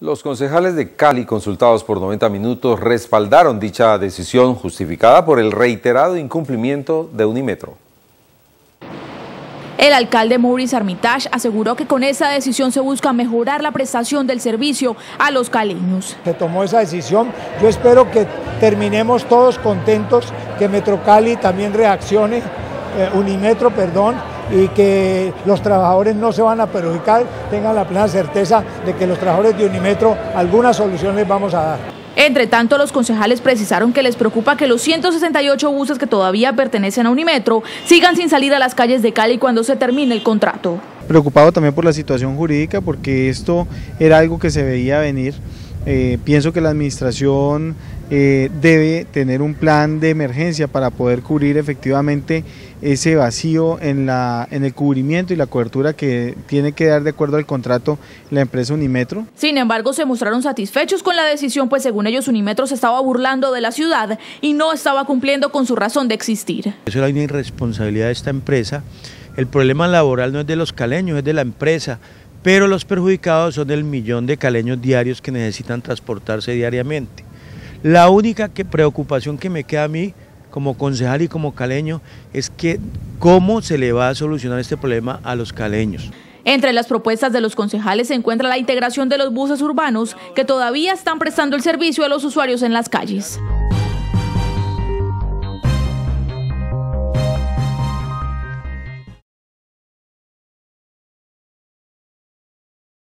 Los concejales de Cali, consultados por 90 minutos, respaldaron dicha decisión justificada por el reiterado incumplimiento de Unimetro. El alcalde Maurice Armitage aseguró que con esa decisión se busca mejorar la prestación del servicio a los caleños. Se tomó esa decisión, yo espero que terminemos todos contentos, que Metro Cali también reaccione, eh, Unimetro, perdón, y que los trabajadores no se van a perjudicar, tengan la plena certeza de que los trabajadores de Unimetro alguna solución les vamos a dar. Entre tanto, los concejales precisaron que les preocupa que los 168 buses que todavía pertenecen a Unimetro sigan sin salir a las calles de Cali cuando se termine el contrato. Preocupado también por la situación jurídica porque esto era algo que se veía venir. Eh, pienso que la administración eh, debe tener un plan de emergencia para poder cubrir efectivamente ese vacío en, la, en el cubrimiento y la cobertura que tiene que dar de acuerdo al contrato la empresa Unimetro. Sin embargo, se mostraron satisfechos con la decisión, pues según ellos Unimetro se estaba burlando de la ciudad y no estaba cumpliendo con su razón de existir. Eso era una irresponsabilidad de esta empresa. El problema laboral no es de los caleños, es de la empresa pero los perjudicados son el millón de caleños diarios que necesitan transportarse diariamente. La única preocupación que me queda a mí como concejal y como caleño es que cómo se le va a solucionar este problema a los caleños. Entre las propuestas de los concejales se encuentra la integración de los buses urbanos que todavía están prestando el servicio a los usuarios en las calles.